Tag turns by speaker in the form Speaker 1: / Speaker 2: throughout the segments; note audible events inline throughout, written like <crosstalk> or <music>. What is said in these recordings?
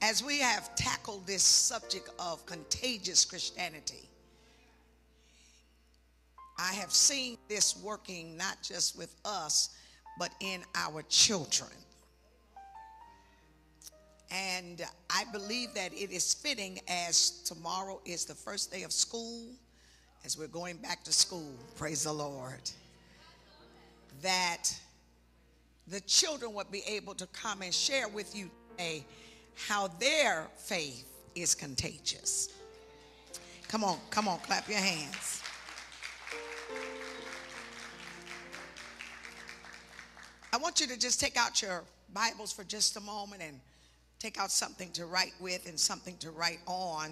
Speaker 1: As we have tackled this subject of contagious Christianity, I have seen this working not just with us, but in our children. And I believe that it is fitting as tomorrow is the first day of school, as we're going back to school, praise the Lord, that the children would be able to come and share with you today how their faith is contagious. Come on, come on, clap your hands. I want you to just take out your Bibles for just a moment and take out something to write with and something to write on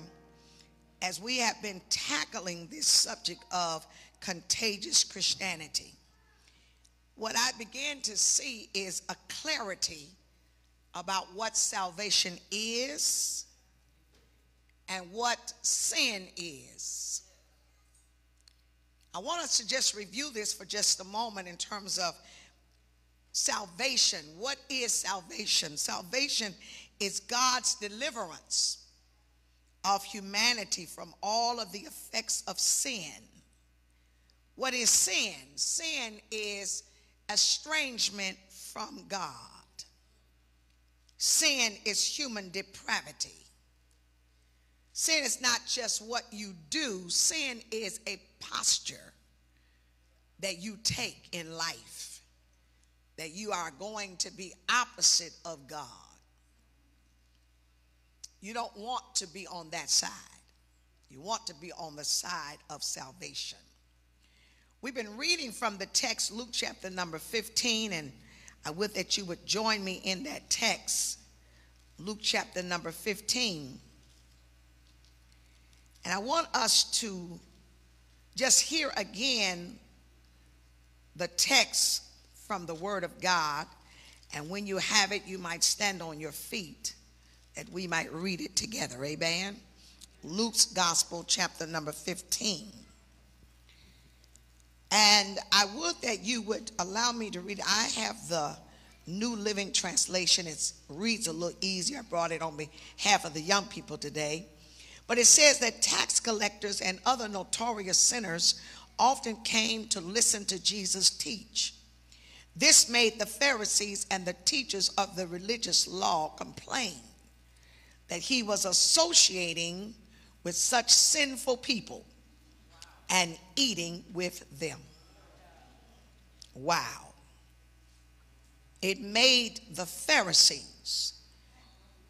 Speaker 1: as we have been tackling this subject of contagious Christianity. What I began to see is a clarity about what salvation is and what sin is. I want us to just review this for just a moment in terms of salvation. What is salvation? Salvation is God's deliverance of humanity from all of the effects of sin. What is sin? Sin is estrangement from God. Sin is human depravity. Sin is not just what you do, sin is a posture that you take in life, that you are going to be opposite of God. You don't want to be on that side. You want to be on the side of salvation. We've been reading from the text, Luke chapter number 15, and I would that you would join me in that text, Luke chapter number 15. And I want us to just hear again the text from the Word of God. And when you have it, you might stand on your feet that we might read it together. Amen. Luke's Gospel, chapter number 15. And I would that you would allow me to read. I have the New Living Translation. It reads a little easier. I brought it on behalf of the young people today. But it says that tax collectors and other notorious sinners often came to listen to Jesus teach. This made the Pharisees and the teachers of the religious law complain that he was associating with such sinful people and eating with them. Wow. It made the Pharisees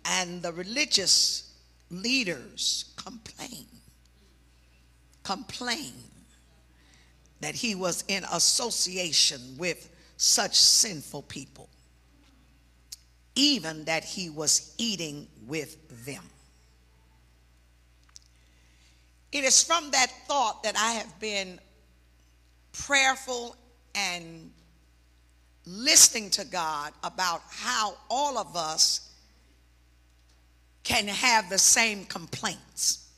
Speaker 1: and the religious leaders complain. Complain that he was in association with such sinful people even that he was eating with them. It is from that thought that I have been prayerful and listening to God about how all of us can have the same complaints.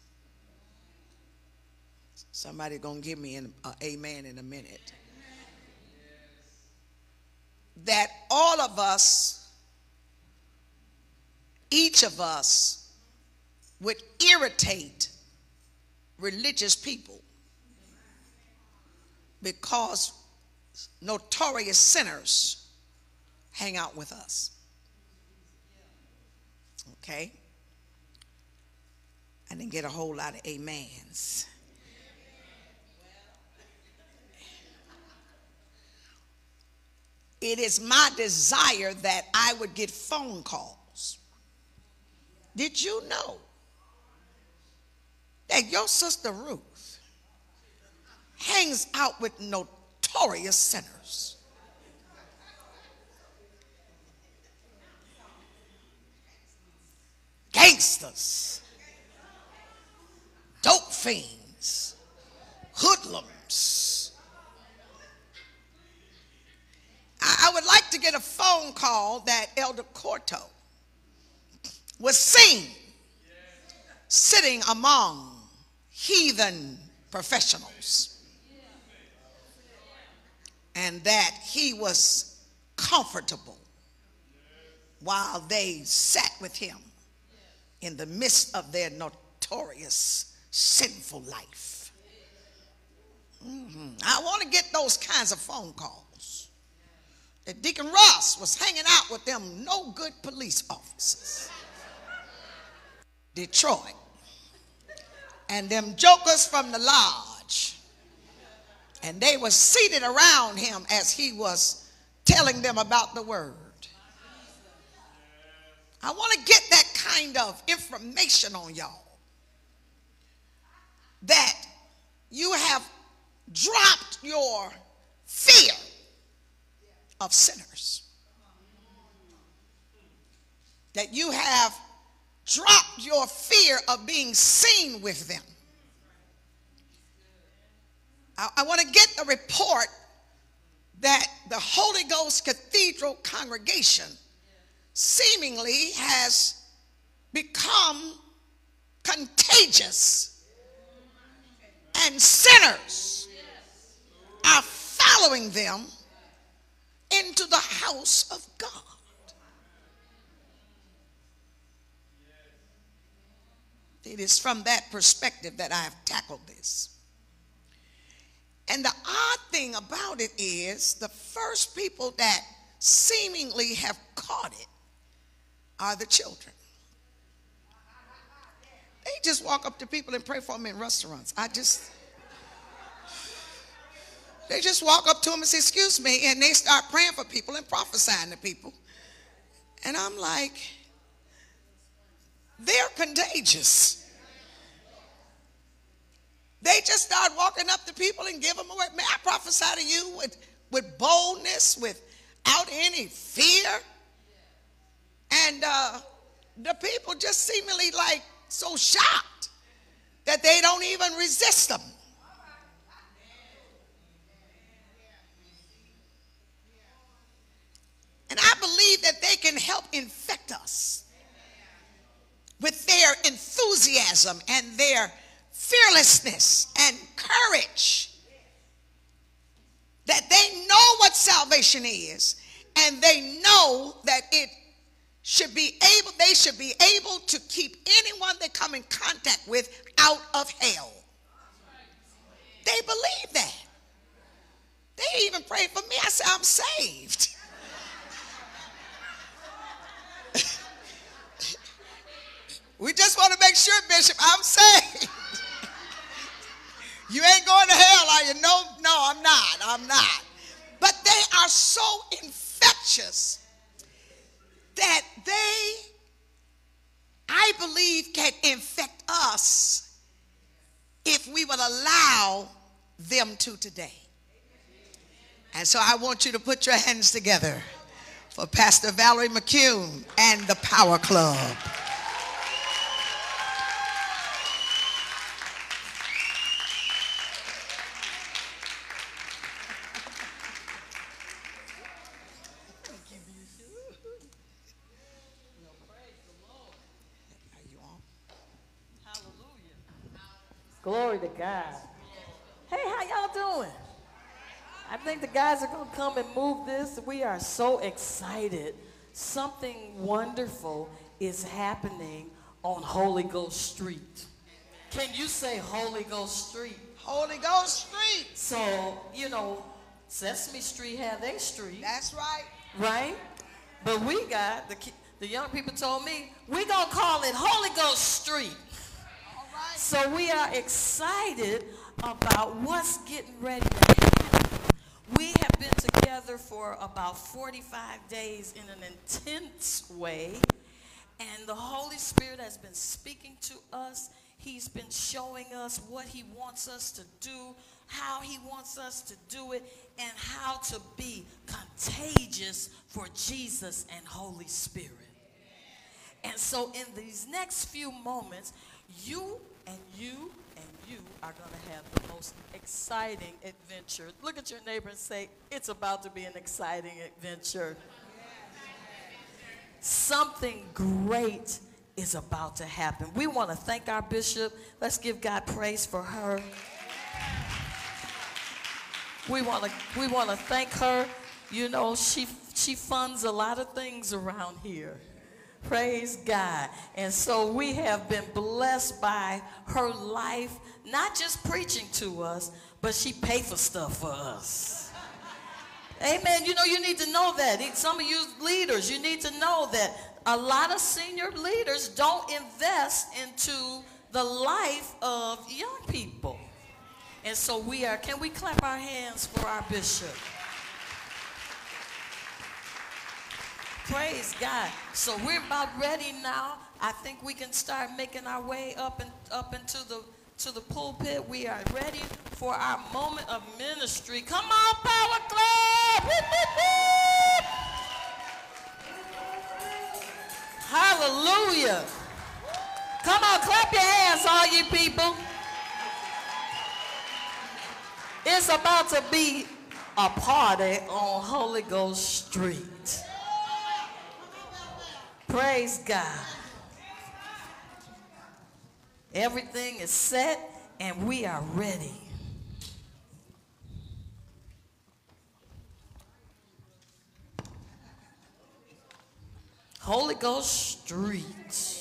Speaker 1: Somebody gonna give me an uh, amen in a minute. That all of us each of us would irritate religious people because notorious sinners hang out with us. Okay? I didn't get a whole lot of amens. It is my desire that I would get phone calls did you know that your sister Ruth hangs out with notorious sinners? Gangsters, dope fiends, hoodlums. I would like to get a phone call that Elder Corto was seen sitting among heathen professionals and that he was comfortable while they sat with him in the midst of their notorious sinful life. Mm-hmm. I want to get those kinds of phone calls. That Deacon Ross was hanging out with them no good police officers. Detroit. And them jokers from the lodge. And they were seated around him as he was telling them about the word. I want to get that kind of information on y'all. That you have dropped your fear of sinners. That you have dropped your fear of being seen with them. I, I want to get the report that the Holy Ghost Cathedral congregation seemingly has become contagious and sinners are following them into the house of God. It is from that perspective that I have tackled this. And the odd thing about it is the first people that seemingly have caught it are the children. They just walk up to people and pray for them in restaurants. I just, they just walk up to them and say, Excuse me, and they start praying for people and prophesying to people. And I'm like, They're contagious. They just start walking up to people and give them away. May I prophesy to you with, with boldness, without any fear? And uh, the people just seemingly like so shocked that they don't even resist them. And I believe that they can help infect us with their enthusiasm and their fearlessness and courage. That they know what salvation is and they know that it should be able, they should be able to keep anyone they come in contact with out of hell. They believe that. They even pray for me. I say, I'm saved. <laughs> we just want to make sure, Bishop, I'm saved. you ain't going to hell, are you? No, no, I'm not. I'm not. But they are so infectious that they, I believe, can infect us if we would allow them to today. And so I want you to put your hands together for Pastor Valorie McCune and the Power Club.
Speaker 2: Glory to God. Hey, how y'all doing? I think the guys are going to come and move this. We are so excited. Something wonderful is happening on Holy Ghost Street. Can you say Holy Ghost Street?
Speaker 1: Holy Ghost Street.
Speaker 2: So, you know, Sesame Street had their street.
Speaker 1: That's right.
Speaker 2: Right? But we got, the, the young people told me, we're going to call it Holy Ghost Street. All right. So we are excited about what's getting ready to happen. We have been together for about 45 days in an intense way, and the Holy Spirit has been speaking to us. He's been showing us what he wants us to do, how he wants us to do it, and how to be contagious for Jesus and Holy Spirit. And so in these next few moments, you and you you are going to have the most exciting adventure. Look at your neighbor and say, It's about to be an exciting adventure. Something great is about to happen. We want to thank our bishop. Let's give God praise for her. We want to we want to thank her. You know, she she funds a lot of things around here. Praise God. And so we have been blessed by her life, not just preaching to us, but she paid for stuff for us. Amen. You know, you need to know that. Some of you leaders, you need to know that a lot of senior leaders don't invest into the life of young people. And so we are, can we clap our hands for our bishop? Praise God. So we're about ready now. I think we can start making our way up and up into the to the pulpit. We are ready for our moment of ministry. Come on, Power Club! Hallelujah. Come on, clap your hands, all you people. It's about to be a party on Holy Ghost Street. Praise God. Everything is set and we are ready. Holy Ghost Street.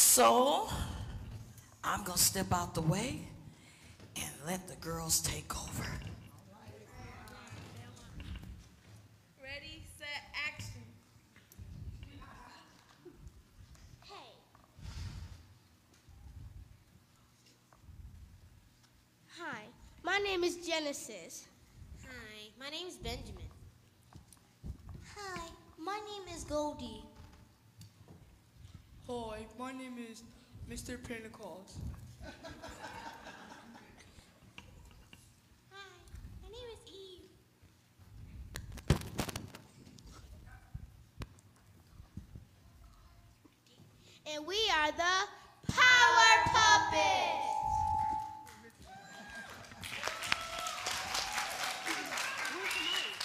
Speaker 2: So I'm going to step out the way and let the girls take over.
Speaker 3: Ready, set, action. Hey. Hi, my name is Genesis.
Speaker 4: Hi, my name is Benjamin.
Speaker 3: Hi, my name is Goldie.
Speaker 5: Hi, my name is Mr. Pentecost.
Speaker 3: Hi, my name is Eve. And we are the Power Puppets.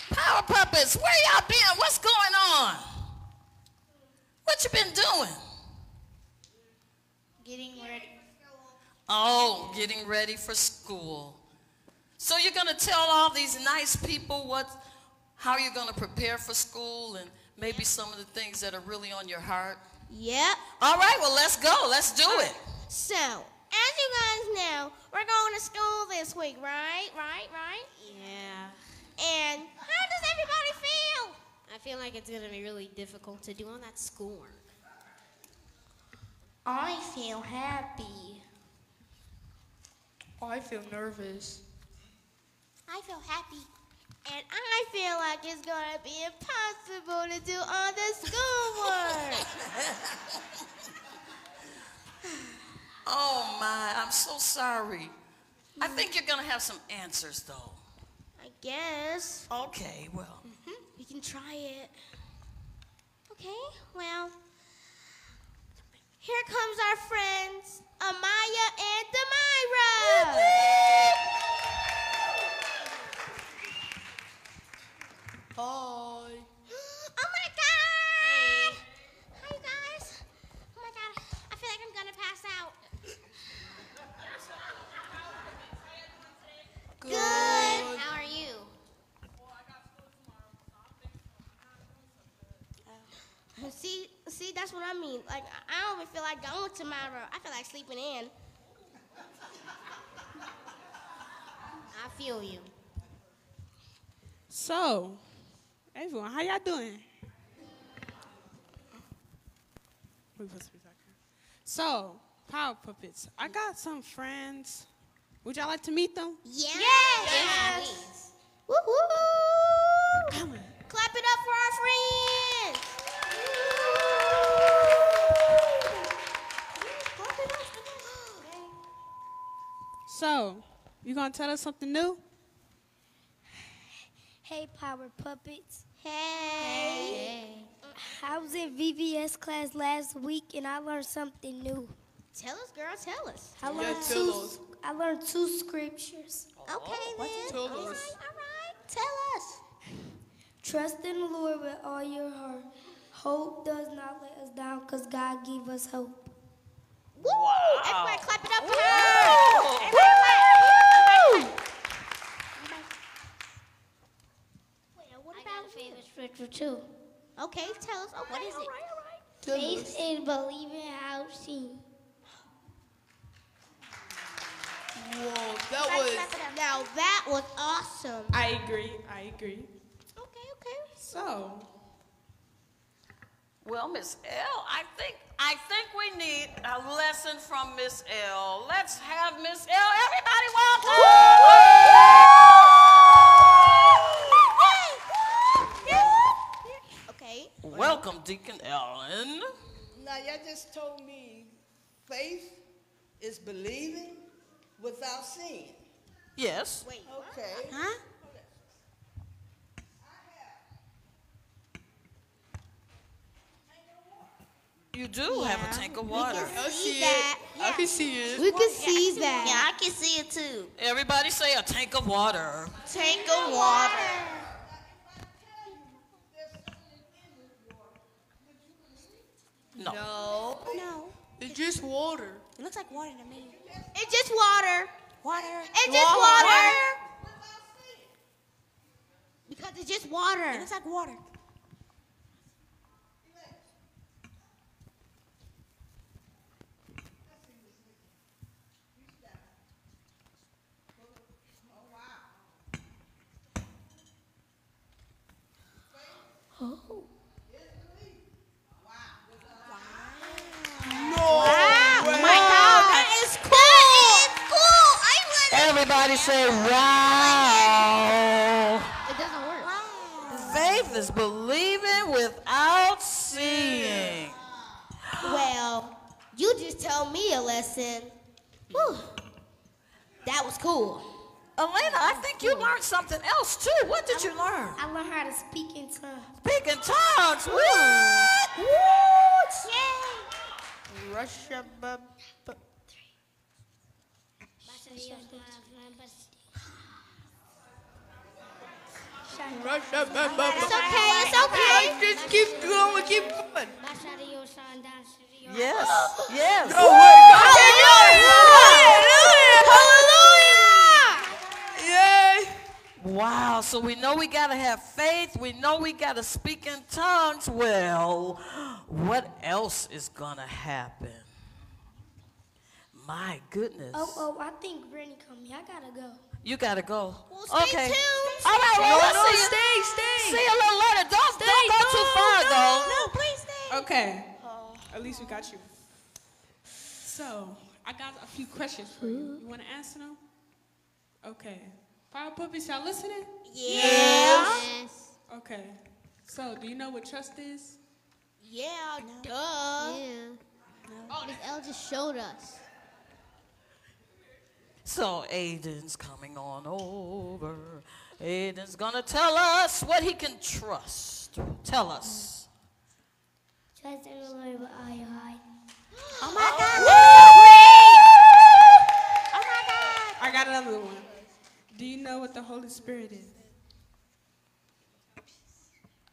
Speaker 2: Power Puppets, where y'all been? What's going on? What you been doing?
Speaker 3: Getting ready.
Speaker 2: Oh, getting ready for school. So you're going to tell all these nice people what, how you're going to prepare for school and maybe some of the things that are really on your heart?
Speaker 3: Yep.
Speaker 2: All right, well, let's go. Let's do it.
Speaker 3: So, as you guys know, we're going to school this week, right? Right? Right?
Speaker 4: Yeah.
Speaker 3: And how does everybody feel?
Speaker 4: I feel like it's going to be really difficult to do all that schoolwork.
Speaker 3: I feel happy.
Speaker 5: Oh, I feel nervous.
Speaker 3: I feel happy. And I feel like it's going to be impossible to do all the schoolwork. <laughs>
Speaker 2: Oh, my, I'm so sorry. I think you're going to have some answers, though.
Speaker 3: I guess.
Speaker 2: Okay, well.
Speaker 3: Mm-hmm, we can try it. Okay, well, here comes our friends, Amaya and Demira.
Speaker 5: Hi.
Speaker 3: Oh my god! Hi guys. Oh my god, I feel like I'm gonna pass out. Good.
Speaker 4: How are you?
Speaker 3: See, see, that's what I mean. Like, I don't even feel like going tomorrow. I feel like sleeping in.
Speaker 4: I feel you.
Speaker 6: So, everyone, how y'all doing? We supposed to be talking. So, Power Puppets, I got some friends. Would y'all like to meet them?
Speaker 3: Yes.
Speaker 4: Yes.
Speaker 3: Woo hoo!
Speaker 6: Come on.
Speaker 3: Clap it up for our friends.
Speaker 6: So, you gonna tell us something new?
Speaker 7: Hey, Power Puppets.
Speaker 3: Hey. hey.
Speaker 7: I was in VBS class last week and I learned something new.
Speaker 3: Tell us, girl. Tell us.
Speaker 7: I
Speaker 5: Yeah,
Speaker 7: learned
Speaker 5: tell
Speaker 7: two.
Speaker 5: us.
Speaker 7: I learned two scriptures.
Speaker 3: Okay, oh, then.
Speaker 5: Tell
Speaker 3: all
Speaker 5: us.
Speaker 3: right, all right. Tell us.
Speaker 7: Trust in the Lord with all your heart. Hope does not let us down because God gave us hope.
Speaker 3: Woo! Everybody clap it up for
Speaker 2: Woo!
Speaker 3: her. Everybody clap. Everybody clap. Wait, what
Speaker 4: I
Speaker 3: about
Speaker 4: got a
Speaker 3: you?
Speaker 4: favorite scripture too.
Speaker 3: Okay, tell us. Okay,
Speaker 4: What is it?
Speaker 3: right, all right.
Speaker 7: Faith is believing how seen.
Speaker 5: Whoa, that
Speaker 3: Everybody
Speaker 5: was.
Speaker 3: clap it up. Now that was awesome.
Speaker 6: I agree. I agree.
Speaker 3: Okay, okay.
Speaker 6: So,
Speaker 2: Well, Miss L, I think I think we need a lesson from Miss L. Let's have Miss L. Everybody welcome. Welcome, Deacon Ellen.
Speaker 8: Now, y'all just told me faith is believing without seeing.
Speaker 2: Yes.
Speaker 3: Wait.
Speaker 8: Okay.
Speaker 3: Huh?
Speaker 2: You do have a tank of water.
Speaker 5: I oh, see it.
Speaker 3: that.
Speaker 5: I can see it.
Speaker 3: We can see that.
Speaker 9: Yeah, I can see it too.
Speaker 2: Everybody say a tank of water.
Speaker 9: Tank of water.
Speaker 2: No.
Speaker 9: No.
Speaker 3: No.
Speaker 5: It's just water.
Speaker 9: It looks like water to me.
Speaker 3: It's just water.
Speaker 9: Water.
Speaker 3: It's just water. Because it's just water.
Speaker 9: It looks like water.
Speaker 3: Oh my God, that is cool.
Speaker 9: Cool. I want
Speaker 2: Everybody say wow.
Speaker 3: It doesn't work.
Speaker 2: Faith is believing without seeing.
Speaker 3: Well, you just told me a lesson. Whew. That was cool.
Speaker 2: Elena, I think you learned something else too. What did you learn?
Speaker 7: I learned how to speak in tongues.
Speaker 2: Speak in tongues. What? What?
Speaker 5: Russia, bu- bu- Russia,
Speaker 3: It's okay. It's okay.
Speaker 5: Just keep going, keep going.
Speaker 2: Yes. Yes.
Speaker 5: No Oh my God. Yay.
Speaker 2: Wow. So we know we got to have faith. We know we got to speak in tongues. Well, what else is going to happen? My goodness.
Speaker 7: Oh, oh, I think Brittany coming. I gotta go.
Speaker 2: You got to go.
Speaker 3: Well, stay
Speaker 2: okay.
Speaker 3: tuned.
Speaker 2: All right. Well,
Speaker 5: No,
Speaker 2: we'll
Speaker 5: no,
Speaker 2: see you.
Speaker 5: stay, stay.
Speaker 2: See you a little later. Don't, don't go too far, though.
Speaker 3: No, please stay.
Speaker 6: okay. Oh. At least we got you. So, I got a few questions for you. You want to answer them? Okay. Fire puppies, y'all listening?
Speaker 3: Yes.
Speaker 6: Okay. So, do you know what trust is?
Speaker 3: Yeah, duh.
Speaker 4: Oh, Miss L just showed us.
Speaker 2: So Aiden's coming on over. Aiden's gonna tell us what he can trust. Tell us.
Speaker 7: Trust in the Lord with all your heart.
Speaker 3: Oh my God. Oh my God.
Speaker 6: I got another one. Do you know what the Holy Spirit is?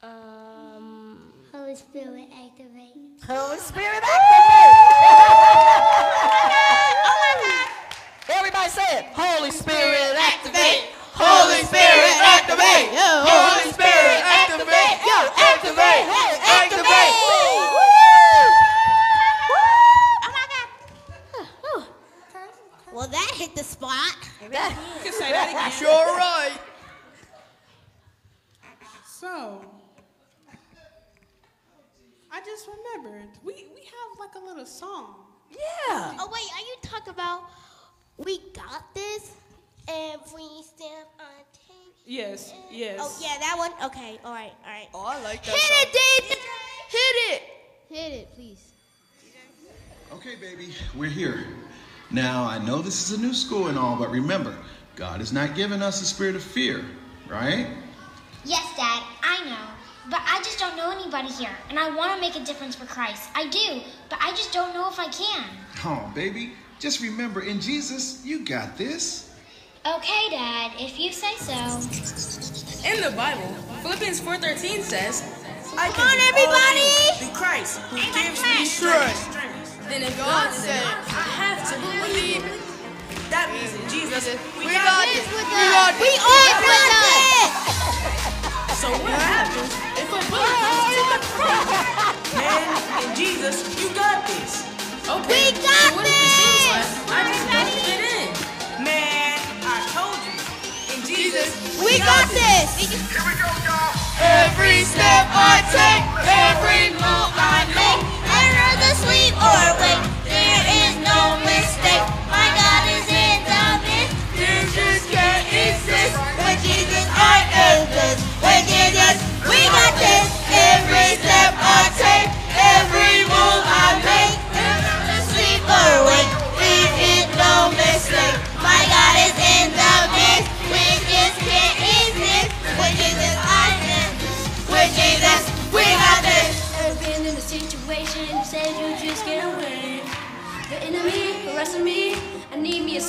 Speaker 7: Um, Holy Spirit activate.
Speaker 2: Holy Spirit activate. <laughs>
Speaker 3: Okay, all right, all right.
Speaker 5: Oh, I like that
Speaker 3: Hit
Speaker 5: song.
Speaker 3: it, DJ.
Speaker 5: Hit it.
Speaker 4: Hit it, please.
Speaker 10: Okay, baby, we're here. Now, I know this is a new school and all, but remember, God has not given us a spirit of fear, right?
Speaker 11: Yes, Dad, I know. But I just don't know anybody here, and I want to make a difference for Christ. I do, but I just don't know if I can.
Speaker 10: Oh, baby, just remember, in Jesus, you got this.
Speaker 11: Okay, Dad, if you say so.
Speaker 5: In the Bible, Philippians 4:13 says,
Speaker 9: I
Speaker 3: Come on, everybody.
Speaker 9: through Christ who gives me strength. Then if God said I have to believe that means in Jesus we,
Speaker 3: We
Speaker 9: got,
Speaker 3: got
Speaker 9: this.
Speaker 3: this with us. We all with us.
Speaker 9: So what happens if a bullet comes to throat? Man, in Jesus, you got this. Okay.
Speaker 3: We got
Speaker 9: so what if it seems
Speaker 3: this.
Speaker 9: like I just don't fit in? Man, Jesus,
Speaker 3: We got this. Here we go, y'all. Every step I take, every move I make, Enter the sleep or wake.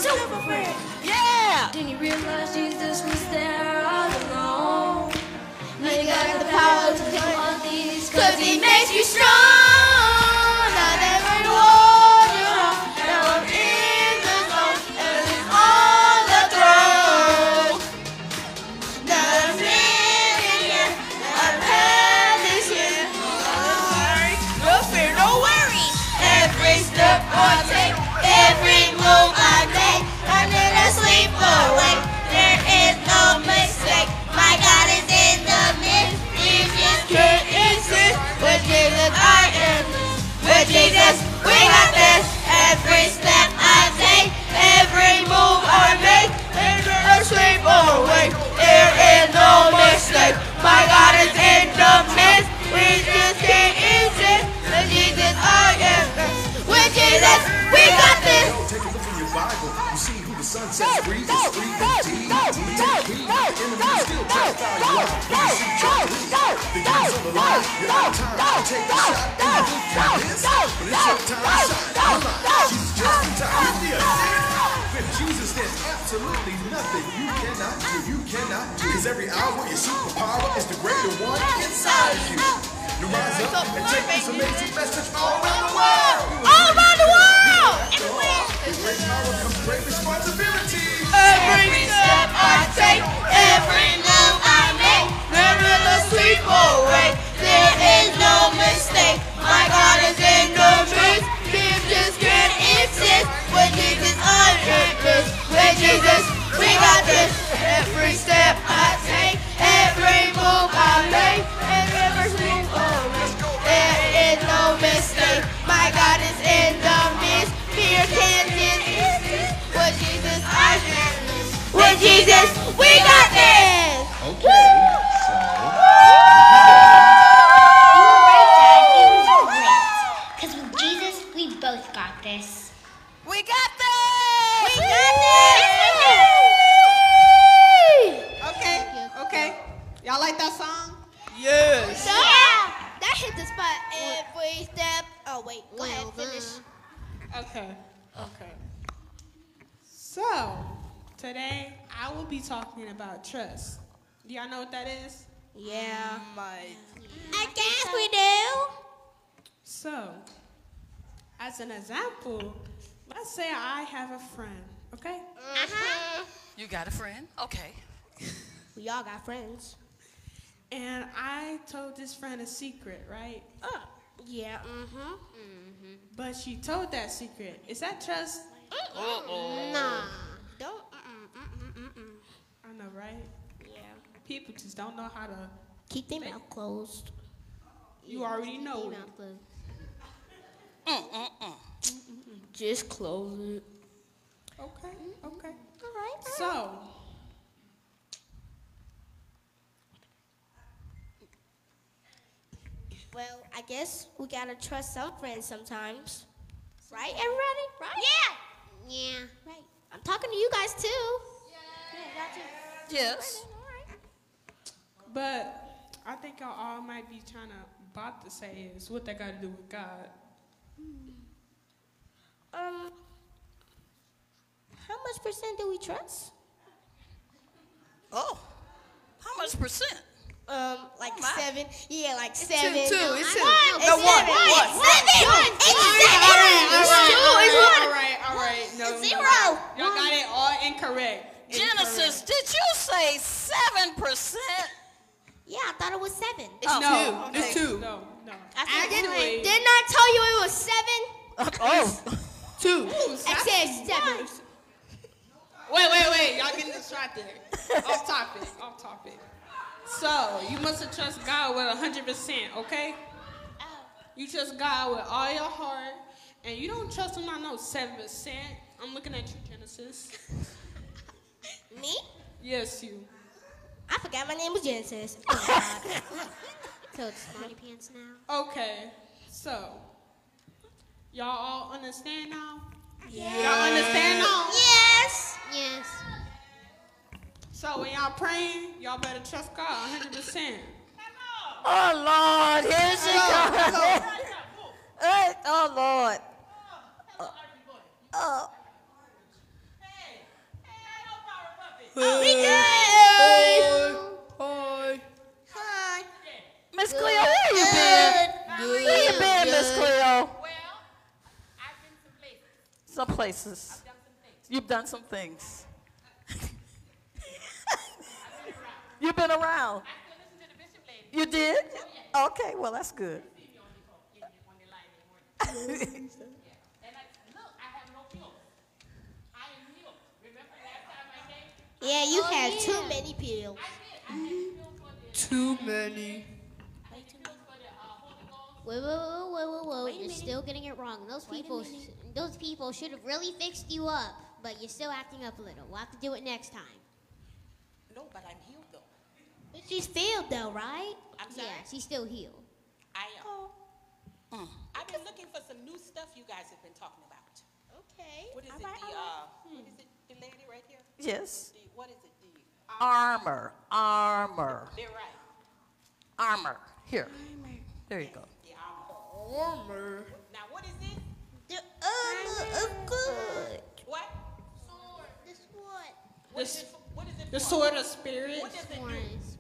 Speaker 7: Super friend.
Speaker 2: Yeah.
Speaker 7: Then you realize Jesus was there all along. Now you got the power to kill all these, cause he makes you strong.
Speaker 3: Jesus
Speaker 10: there's absolutely nothing you cannot do. You cannot do. Cause every hour your superpower is the greater one inside of you. Now rise up and take this amazing message all around the world.
Speaker 3: All around the world. Everywhere.
Speaker 10: With great power comes great responsibility.
Speaker 3: Every step I take, every never There is no mistake. My God is in the midst. Can't Jesus, this. With Jesus, we got this. Every step I take, every move I make, and. There is no mistake. My God is. Fear can't Jesus, this. With Jesus, we got this. Every step. Oh, wait. Go ahead. Finish.
Speaker 6: Okay, okay. So, today I will be talking about trust. Do y'all know what that is?
Speaker 3: Yeah.
Speaker 5: My.
Speaker 3: I guess we do.
Speaker 6: So, as an example, let's say I have a friend, okay?
Speaker 3: Uh-huh.
Speaker 2: You got a friend? Okay.
Speaker 3: We all got friends.
Speaker 6: And I told this friend a secret, right?
Speaker 3: Oh. Yeah. Mm-hmm.
Speaker 6: But she told that secret. Is that trust? Uh oh.
Speaker 3: Nah. Don't. Mm-mm, mm-mm, mm-mm.
Speaker 6: I know, right?
Speaker 3: Yeah.
Speaker 6: People just don't know how to.
Speaker 3: Keep their mouth closed.
Speaker 6: You already know.
Speaker 3: Keep their mouth closed.
Speaker 2: Mm-mm-mm.
Speaker 3: Just close it.
Speaker 6: Okay, okay.
Speaker 3: All right.
Speaker 6: So,
Speaker 3: Well, I guess we gotta trust some friends sometimes. Right, everybody? Right? Yeah. Yeah. Right. I'm talking to you guys too. Yeah. got you.
Speaker 2: Yes.
Speaker 3: All right.
Speaker 6: but I think y'all all might be trying to about to say is what that got to do with God.
Speaker 3: Um, how much percent do we trust?
Speaker 2: Oh, how much percent?
Speaker 3: Um, like
Speaker 2: Oh,
Speaker 3: seven. Yeah, like
Speaker 8: two,
Speaker 3: seven.
Speaker 8: two,
Speaker 3: No,
Speaker 8: it's two.
Speaker 3: What?
Speaker 8: No,
Speaker 3: It's
Speaker 8: one,
Speaker 3: seven.
Speaker 8: one,
Speaker 3: It's
Speaker 8: one.
Speaker 3: seven. It's seven.
Speaker 6: All right,
Speaker 3: It's
Speaker 6: all
Speaker 3: two.
Speaker 6: right,
Speaker 3: It's
Speaker 6: all
Speaker 3: one.
Speaker 6: right, all right. No, no,
Speaker 3: Zero.
Speaker 6: no. Y'all got it all incorrect.
Speaker 2: Genesis, did you say 7%?
Speaker 4: Yeah, I thought it was seven.
Speaker 6: It's
Speaker 8: No,
Speaker 6: two.
Speaker 8: it's two.
Speaker 6: No, no.
Speaker 3: I didn't,
Speaker 6: Actually,
Speaker 3: didn't I tell you it was seven?
Speaker 2: Oh. <laughs>
Speaker 8: Two.
Speaker 3: I said seven.
Speaker 6: wait, wait, wait. Y'all getting distracted. off topic, off topic. So, you must trust God with 100%, okay? Oh. You trust God with all your heart, and you don't trust Him on no 7%. I'm looking at you, Genesis. <laughs>
Speaker 3: Me?
Speaker 6: Yes, you.
Speaker 3: I forgot my name was Genesis. Oh, God. <laughs>
Speaker 4: So it's smarty pants now.
Speaker 6: Okay, so, y'all all understand now? Yeah. Y'all understand now?
Speaker 3: yes.
Speaker 6: Y'all praying, y'all better trust God 100%.
Speaker 2: Oh, Lord. Here she oh, comes. <laughs> Hey, oh, Lord. Oh. oh hey, hey, oh, hey.
Speaker 8: Hi.
Speaker 3: Hi.
Speaker 2: Miss Cleo, where you been? Where you been, Miss Cleo? Well, I've been to plates. some places. You've done some things. You've been around. You did? Okay, well, that's good. <laughs>
Speaker 3: Yeah, you had too many pills.
Speaker 8: Too many.
Speaker 4: Whoa, whoa, whoa, whoa, whoa, whoa. You're still getting it wrong. Those people, those people should have really fixed you up, but you're still acting up a little. We'll have to do it next time.
Speaker 12: No, but I'm healed though.
Speaker 3: But she's failed though, right?
Speaker 12: I'm sorry.
Speaker 4: Yeah, she's still healed.
Speaker 12: I am. I've been looking for some new stuff you guys have been talking about.
Speaker 3: Okay.
Speaker 12: What is
Speaker 3: All
Speaker 12: it?
Speaker 3: right,
Speaker 12: the
Speaker 3: all
Speaker 12: uh, hmm. what is it? The lady right here.
Speaker 2: Yes.
Speaker 12: The, what is it? The
Speaker 2: Armor, armor,
Speaker 12: they're right.
Speaker 2: armor. Here. There you go.
Speaker 12: The armor. Now what is this?
Speaker 3: The armor of God.
Speaker 12: What? Sword.
Speaker 3: The sword.
Speaker 12: What is it? What is it?
Speaker 6: The sword of spirit.
Speaker 12: What does it do?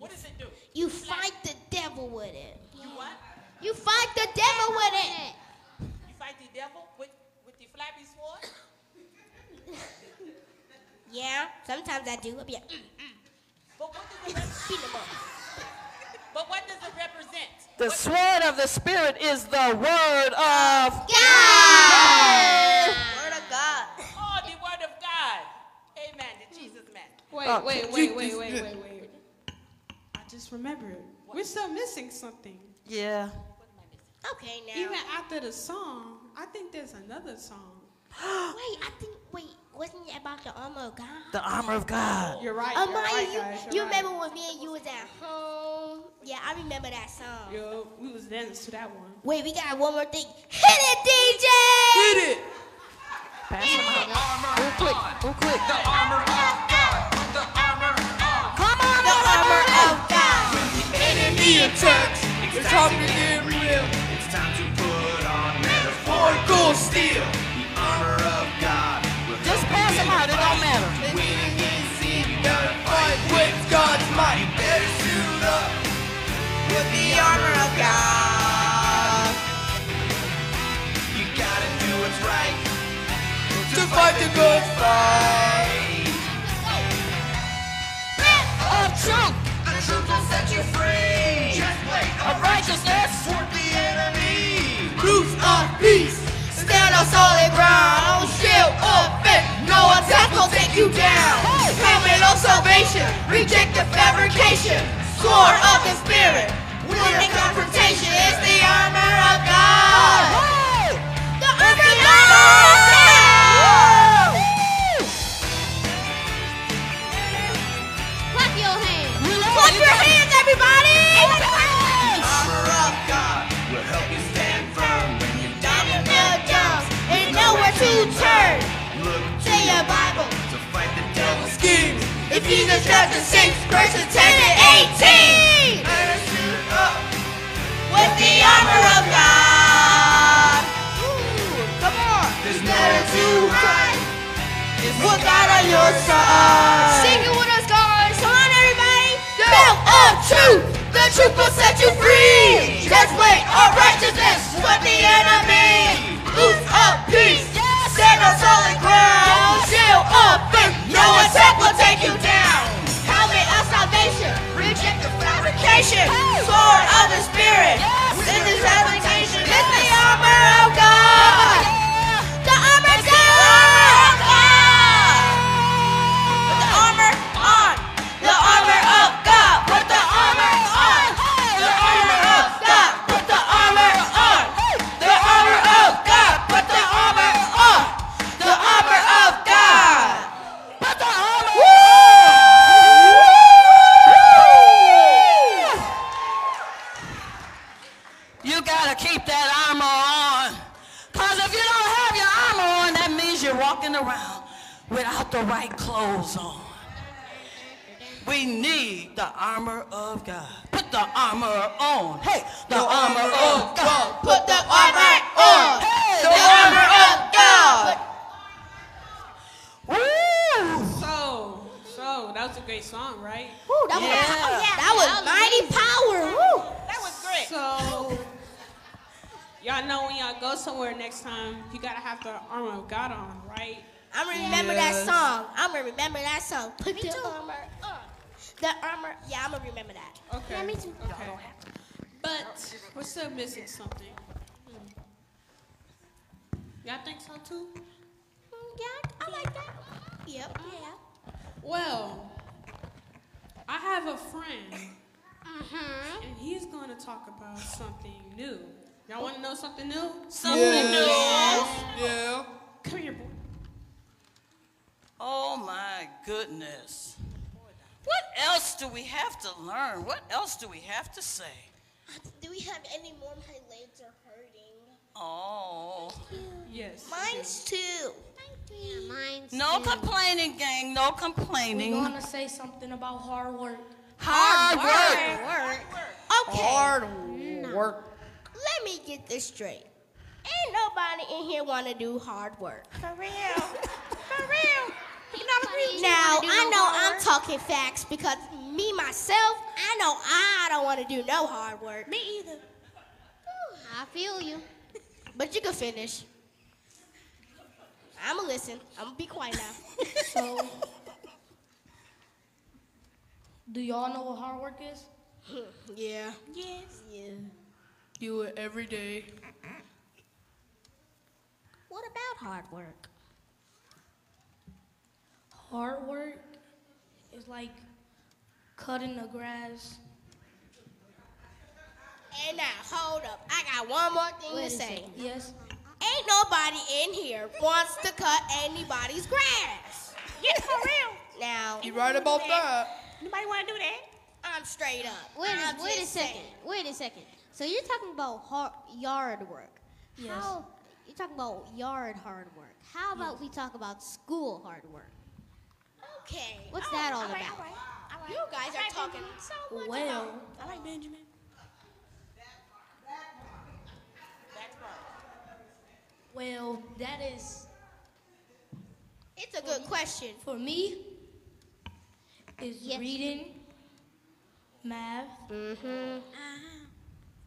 Speaker 4: In spirit.
Speaker 12: What does it do?
Speaker 3: You fight the devil with it.
Speaker 12: You what?
Speaker 3: You fight the devil with it.
Speaker 12: You fight the devil with with the flappy sword?
Speaker 3: Yeah, sometimes I do. I'll be like, mm,
Speaker 12: But what does it represent?
Speaker 3: beat 'em up.
Speaker 12: but what does it represent?
Speaker 2: The
Speaker 12: What-
Speaker 2: sword of the Spirit is the word of
Speaker 3: God. Word of God.
Speaker 12: Oh, the word of God. Amen. The Jesus man.
Speaker 6: Wait,
Speaker 2: Oh,
Speaker 6: wait,
Speaker 2: Jesus.
Speaker 6: wait, wait, wait, wait, wait. I just remembered. We're still missing something.
Speaker 2: Yeah.
Speaker 3: Okay, now.
Speaker 6: Even after the song, I think there's another song. <gasps>
Speaker 3: wait, I think, wait, wasn't it about the armor of God?
Speaker 2: The armor of God.
Speaker 6: You're right.
Speaker 3: Oh,
Speaker 6: you're right,
Speaker 3: you,
Speaker 6: guys. You're right.
Speaker 3: remember when me and you was at home? Yeah, I remember that song.
Speaker 6: Yo, we was dancing to that one.
Speaker 3: Wait, we got one more thing. Hit it, DJ!
Speaker 8: Hit it.
Speaker 2: Pass them out. Real quick. Real quick.
Speaker 10: The armor of God.
Speaker 8: Attacks. It's time to get real.
Speaker 10: It's time to put on metaphor.
Speaker 8: Oracle steel.
Speaker 10: The armor of God. will
Speaker 2: Just pass them out. It don't matter.
Speaker 8: Winning is easy. Gotta fight with God's
Speaker 10: You
Speaker 8: might.
Speaker 10: better suit up.
Speaker 8: With the armor of God.
Speaker 10: You gotta do what's right.
Speaker 8: To fight the good fight.
Speaker 2: Of truth.
Speaker 10: Truth will set you free. Just wait.
Speaker 2: Of righteousness.
Speaker 10: Thwart the enemy.
Speaker 8: Roots of peace. Stand on solid ground. Shield of faith. No attack will take you down. Helmet of salvation. Reject the fabrication. Sword of the spirit. Win the confrontation. It's the armor of God. The armor of God.
Speaker 3: Ephesians chapter 6, verses 10 and 18.
Speaker 10: Better suit up.
Speaker 3: With the armor of God. Come on.
Speaker 10: There's no
Speaker 3: Better
Speaker 10: one
Speaker 3: to
Speaker 10: to
Speaker 3: right. With God on your side. Sing it with us, guys. Come on, everybody. Belt of truth. The truth will set you free. Breastplate of righteousness. Put the enemy. Loose up peace. Stand on solid ground. Shield of faith. No attack will take you down. Fabrication. Sword of the spirit. Within this habitation. It's the armor of God. God. Put the armor on.
Speaker 2: Hey, the, armor, of God.
Speaker 3: Put the armor on.
Speaker 2: Hey,
Speaker 3: The armor of God.
Speaker 2: Woo!
Speaker 6: So, so that was a great song, right?
Speaker 3: That was,
Speaker 2: Yeah.
Speaker 3: that was mighty power. Woo.
Speaker 12: That was great.
Speaker 6: So, y'all know when y'all go somewhere next time, you gotta have the armor of God on, right?
Speaker 3: I'm gonna remember that song. I'm gonna remember that song. Put the armor on. The armor. Yeah, I'm gonna remember that.
Speaker 6: Okay.
Speaker 3: Yeah, me too.
Speaker 6: Okay. But we're still missing something. Hmm. Y'all think so too?
Speaker 3: Yeah, I like that. Yep. Yeah.
Speaker 6: Well, I have a friend,
Speaker 3: Mm-hmm.
Speaker 6: and he's going to talk about something new. Y'all want to know something new?
Speaker 2: Something new.
Speaker 5: Yeah.
Speaker 6: Come here, boy.
Speaker 2: Oh my goodness. What else do we have to learn? What else do we have to say?
Speaker 3: Do we have any more? My legs are hurting.
Speaker 2: Oh.
Speaker 6: Yes.
Speaker 3: Mine's too.
Speaker 4: Yeah, mine's
Speaker 2: No
Speaker 4: too.
Speaker 2: complaining, gang. No complaining.
Speaker 13: We're gonna say something about hard work.
Speaker 2: Hard work.
Speaker 3: Okay.
Speaker 5: Hard work.
Speaker 3: Let me get this straight. Ain't nobody in here want to do hard work. For real. For real.
Speaker 4: You know the
Speaker 3: Now, I know I'm talking facts because me, myself, I know I don't want to do no hard work. Me either.
Speaker 4: I feel you.
Speaker 3: But you can finish. I'm going to listen. I'm going to be quiet now. <laughs>
Speaker 13: So, do y'all know what hard work is?
Speaker 3: Hmm, yeah. Yes. Yeah.
Speaker 5: Do it every day.
Speaker 3: What about hard work?
Speaker 13: Hard work is like cutting the grass.
Speaker 3: And now, hold up. I got one more thing
Speaker 4: Wait
Speaker 3: to say.
Speaker 4: second.
Speaker 13: Yes.
Speaker 3: Ain't nobody in here wants to cut anybody's grass. Get for real. Now,
Speaker 5: You right about that?
Speaker 3: Anybody want to do that? I'm straight up.
Speaker 4: Wait, a-
Speaker 3: I'm
Speaker 4: wait a second.
Speaker 3: saying.
Speaker 4: Wait a second. So you're talking about har yard work.
Speaker 13: Yes.
Speaker 4: How, you're talking about yard hard work. How about we talk about school hard work?
Speaker 3: Okay.
Speaker 4: What's
Speaker 3: Oh,
Speaker 4: that all
Speaker 3: right,
Speaker 4: about?
Speaker 3: right, all right. You guys are talking so much
Speaker 13: Well,
Speaker 3: about. I like Benjamin.
Speaker 13: well, that is
Speaker 3: It's a good question.
Speaker 13: for me. Is
Speaker 4: Yes.
Speaker 13: reading, math,
Speaker 3: Mm-hmm.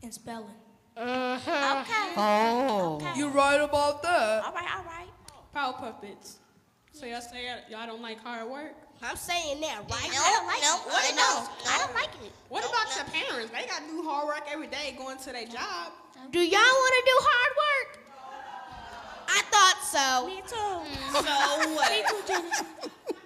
Speaker 13: and spelling.
Speaker 3: Okay.
Speaker 2: Oh.
Speaker 5: You're right about that?
Speaker 3: All right, all right.
Speaker 6: Power puppets. So y'all say y'all- y'all don't like hard work?
Speaker 3: I'm saying that, right?
Speaker 8: No,
Speaker 3: I don't like
Speaker 8: no,
Speaker 3: it. What
Speaker 8: no,
Speaker 3: about-
Speaker 8: no.
Speaker 3: I don't like it.
Speaker 6: What about your parents? They gotta do hard work every day going to their job.
Speaker 3: Do y'all want to do hard work? I thought so. Me too.
Speaker 6: So <laughs> what?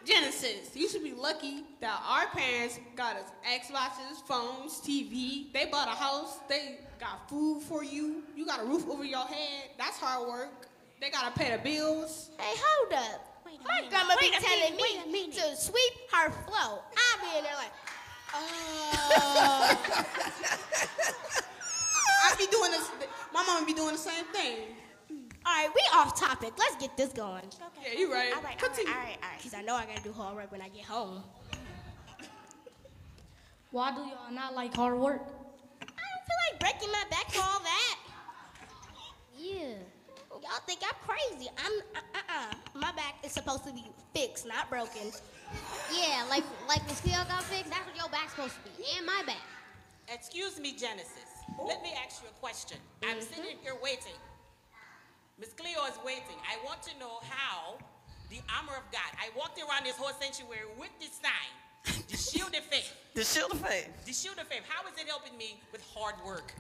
Speaker 6: Genesis, you should be lucky that our parents got us Xboxes, phones, TV. They bought a house. They got food for you. You got a roof over your head. That's hard work. They gotta pay the bills.
Speaker 3: Hey, hold up. My grandma be telling me to sweep her floor. I be in there like, oh.
Speaker 6: I be doing this. My mama be doing the same thing.
Speaker 3: All right, we off topic. Let's get this going.
Speaker 6: Yeah, you right.
Speaker 3: All right, all right, all right, all right. Because I know I got to do hard work when I get home.
Speaker 13: Why do y'all not like hard work?
Speaker 3: I don't feel like breaking my back for all that.
Speaker 4: Yeah.
Speaker 3: Y'all think I'm crazy. I'm, uh-uh. My back is supposed to be fixed, not broken.
Speaker 4: Yeah, like like Miss Cleo got fixed. That's what your back's supposed to be, and my back.
Speaker 12: Excuse me, Genesis. Let me ask you a question. I'm mm-hmm. sitting here waiting. Miss Cleo is waiting. I want to know how the armor of God. I walked around this whole sanctuary with this sign, the shield of faith.
Speaker 2: The shield of faith.
Speaker 12: The shield of faith. How is it helping me with hard work?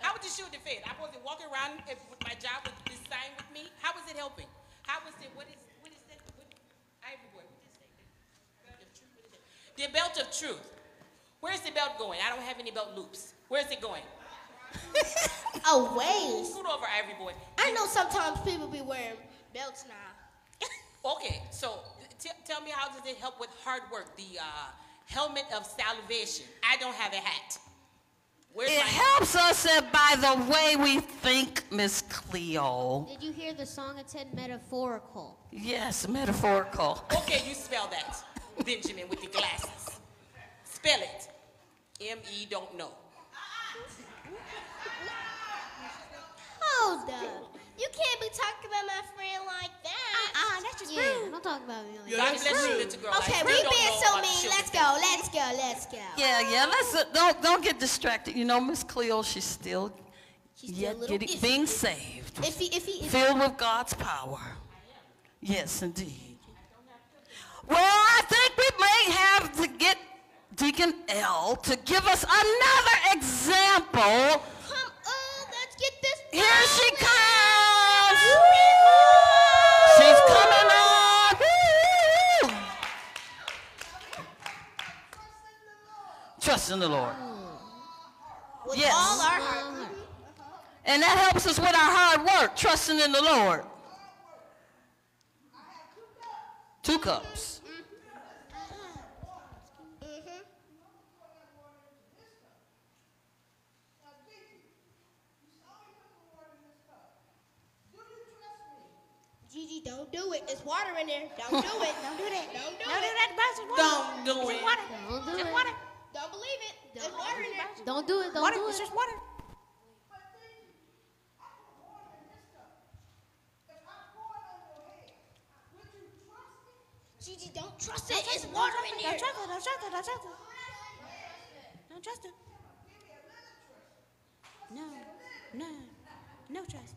Speaker 12: How is the shield of faith? I wasn't walking around with my job with this sign with me. How is it helping? How is it? What is? What is that? What, Ivory boy, what is that? Belt of truth. What is? The belt of truth. Where's the belt going? I don't have any belt loops. Where's it going? <laughs>
Speaker 3: Wait.
Speaker 12: Scoot over, Ivory boy.
Speaker 3: I know sometimes people be wearing belts now. <laughs>
Speaker 12: Okay, so t- tell me how does it help with hard work? The uh, helmet of salvation. I don't have a hat. Where's
Speaker 2: It
Speaker 12: my
Speaker 2: helps us that by the way we think, Miss Cleo.
Speaker 4: Did you hear the song? It said metaphorical.
Speaker 2: Yes, metaphorical.
Speaker 12: Okay, you spell that, Benjamin, with the glasses. Spell it. M E don't know.
Speaker 3: Hold up. You can't be talking about my friend like that. Uh-uh, that's just
Speaker 4: Yeah, don't talk about me like
Speaker 12: God
Speaker 4: that.
Speaker 12: bless you, little girl.
Speaker 3: Okay,
Speaker 12: I
Speaker 3: we
Speaker 12: really don't
Speaker 3: being so mean. Let's go, let's go, let's go.
Speaker 2: Yeah, yeah. Let's uh, don't don't get distracted. You know, Miss Cleo, she's still
Speaker 3: She's
Speaker 2: yet
Speaker 3: little
Speaker 2: getting
Speaker 3: iffy.
Speaker 2: being saved,
Speaker 3: If he, if he, if
Speaker 2: filled with God's power. Yes, indeed. Well, I think we may have to get Deacon L to give us another example.
Speaker 3: Come on, let's get this.
Speaker 2: Here she comes. She's coming on. Trust in the Lord.
Speaker 3: With
Speaker 2: Yes.
Speaker 3: all our heart.
Speaker 2: And that helps us with our hard work, trusting in the Lord. Two cups.
Speaker 3: Mm-hmm. Gigi, don't do it. It's water in there. Don't do it. <laughs> Don't do that. Don't do
Speaker 12: Don't
Speaker 3: it.
Speaker 12: do that, guys. It's water.
Speaker 6: Don't do
Speaker 12: It's
Speaker 6: it.
Speaker 12: water.
Speaker 4: Don't do
Speaker 12: It's
Speaker 4: it.
Speaker 12: water.
Speaker 3: Don't believe it. There's water in there.
Speaker 4: Don't do it. Don't
Speaker 12: Water.
Speaker 4: do
Speaker 12: It's just water.
Speaker 3: Gigi, don't trust it. It's water in there.
Speaker 12: Don't trust it. Don't trust it. Don't trust it. Don't trust it. No. No. No trust.